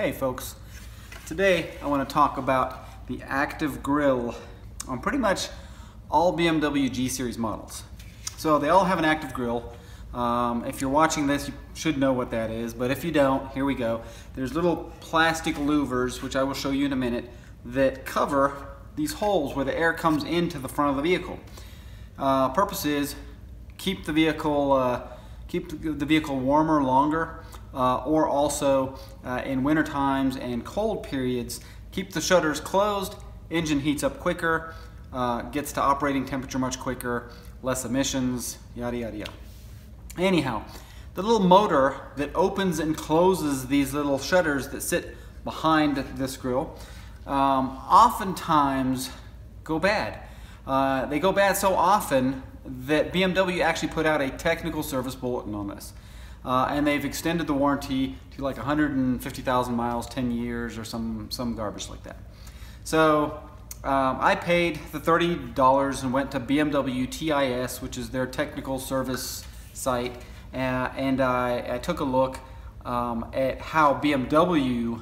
Hey folks, today I want to talk about the active grill on pretty much all BMW G Series models. So they all have an active grill. Um, if you're watching this, you should know what that is, but if you don't, here we go. There's little plastic louvers, which I will show you in a minute, that cover these holes where the air comes into the front of the vehicle. Uh, purpose is keep the vehicle uh, keep the vehicle warmer longer uh, or also uh, in winter times and cold periods, keep the shutters closed, engine heats up quicker, uh, gets to operating temperature much quicker, less emissions, yada yada yada. Anyhow, the little motor that opens and closes these little shutters that sit behind this grill um, oftentimes go bad. Uh, they go bad so often that BMW actually put out a technical service bulletin on this. Uh, and they've extended the warranty to like 150,000 miles, 10 years, or some, some garbage like that. So um, I paid the $30 and went to BMW TIS, which is their technical service site, uh, and I, I, took a look um, at how BMW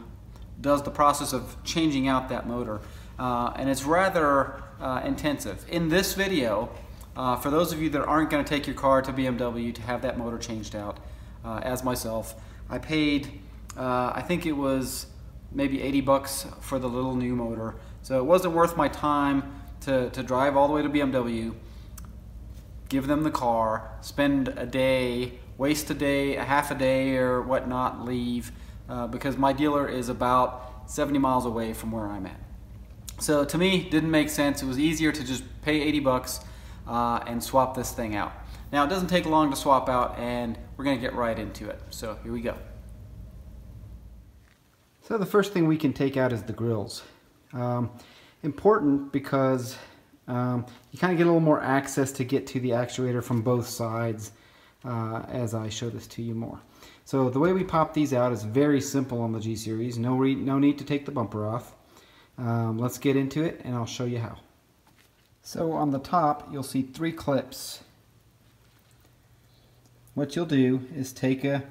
does the process of changing out that motor. Uh, and it's rather uh, intensive. In this video, uh, for those of you that aren't going to take your car to BMW to have that motor changed out, uh, as myself. I paid, uh, I think it was maybe 80 bucks for the little new motor. So it wasn't worth my time to, to drive all the way to BMW, give them the car, spend a day, waste a day, a half a day or whatnot, leave, uh, because my dealer is about 70 miles away from where I'm at. So to me, didn't make sense. It was easier to just pay 80 bucks uh, and swap this thing out. Now it doesn't take long to swap out and we're going to get right into it. So here we go. So the first thing we can take out is the grills. Um, important because um, you kind of get a little more access to get to the actuator from both sides uh, as I show this to you more. So the way we pop these out is very simple on the G Series. No, no need to take the bumper off. Um, let's get into it and I'll show you how. So on the top you'll see three clips what you'll do is take a,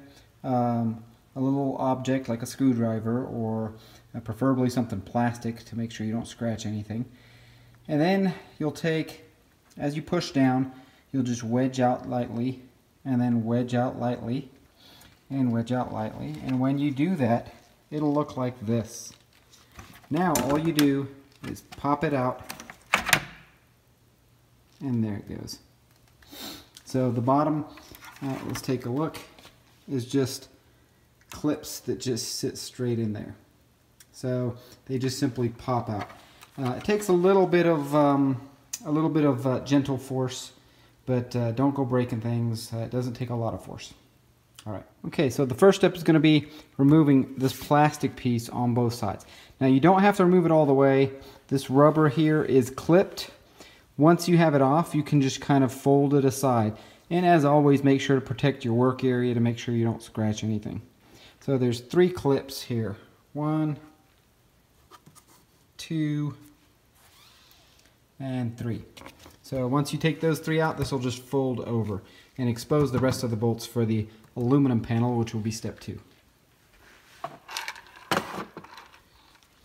um, a little object like a screwdriver or uh, preferably something plastic to make sure you don't scratch anything. And then you'll take, as you push down, you'll just wedge out lightly and then wedge out lightly and wedge out lightly. And when you do that, it'll look like this. Now all you do is pop it out and there it goes. So the bottom let's take a look, is just clips that just sit straight in there. So they just simply pop out. Uh, it takes a little bit of um, a little bit of uh, gentle force, but uh, don't go breaking things. Uh, it doesn't take a lot of force. All right. Okay, so the first step is going to be removing this plastic piece on both sides. Now you don't have to remove it all the way. This rubber here is clipped. Once you have it off, you can just kind of fold it aside. And as always, make sure to protect your work area to make sure you don't scratch anything. So there's three clips here. One, two, and three. So once you take those three out, this will just fold over and expose the rest of the bolts for the aluminum panel, which will be step two.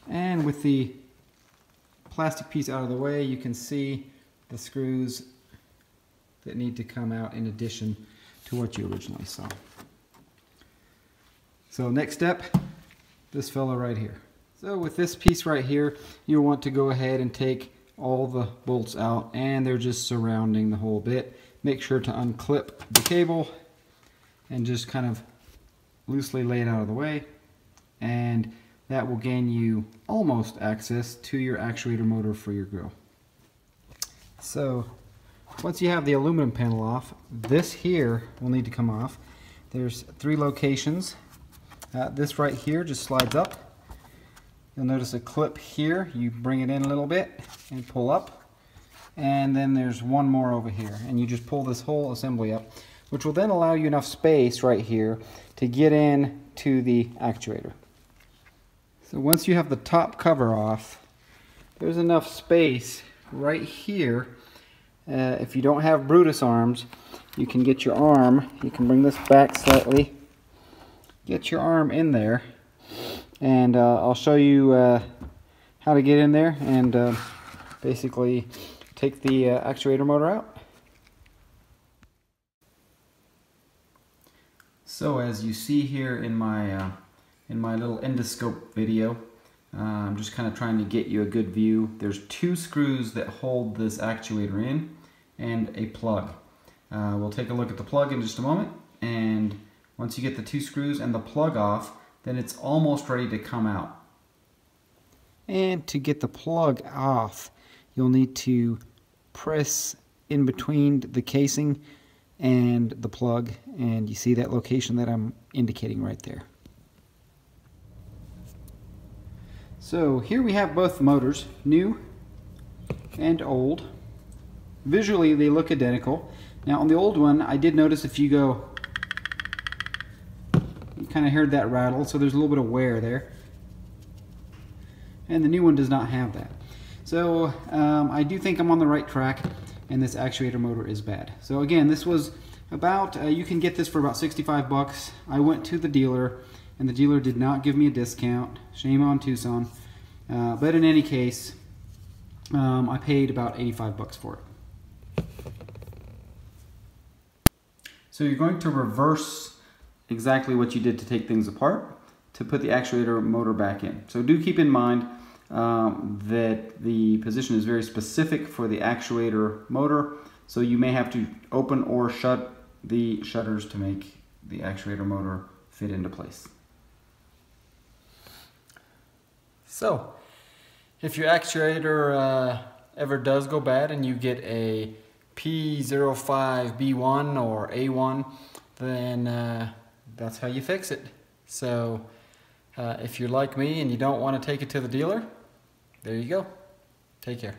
And with the plastic piece out of the way, you can see the screws that need to come out in addition to what you originally saw. So next step, this fellow right here. So with this piece right here, you'll want to go ahead and take all the bolts out and they're just surrounding the whole bit. Make sure to unclip the cable and just kind of loosely lay it out of the way and that will gain you almost access to your actuator motor for your grill. So once you have the aluminum panel off, this here will need to come off. There's three locations. Uh, this right here just slides up. You'll notice a clip here. You bring it in a little bit and pull up. And then there's one more over here. And you just pull this whole assembly up, which will then allow you enough space right here to get in to the actuator. So once you have the top cover off, there's enough space right here uh, if you don't have Brutus arms, you can get your arm, you can bring this back slightly, get your arm in there, and uh, I'll show you uh, how to get in there and uh, basically take the uh, actuator motor out. So as you see here in my uh, in my little endoscope video, uh, I'm just kind of trying to get you a good view. There's two screws that hold this actuator in and a plug. Uh, we'll take a look at the plug in just a moment and once you get the two screws and the plug off then it's almost ready to come out. And to get the plug off you'll need to press in between the casing and the plug and you see that location that I'm indicating right there. So here we have both motors, new and old. Visually they look identical. Now on the old one I did notice if you go, you kind of heard that rattle so there's a little bit of wear there. And the new one does not have that. So um, I do think I'm on the right track and this actuator motor is bad. So again, this was about, uh, you can get this for about 65 bucks. I went to the dealer and the dealer did not give me a discount. Shame on Tucson. Uh, but in any case, um, I paid about 85 bucks for it. So you're going to reverse exactly what you did to take things apart to put the actuator motor back in. So do keep in mind um, that the position is very specific for the actuator motor, so you may have to open or shut the shutters to make the actuator motor fit into place. So, if your actuator uh, ever does go bad and you get a P05B1 or A1, then uh, that's how you fix it. So, uh, if you're like me and you don't want to take it to the dealer, there you go. Take care.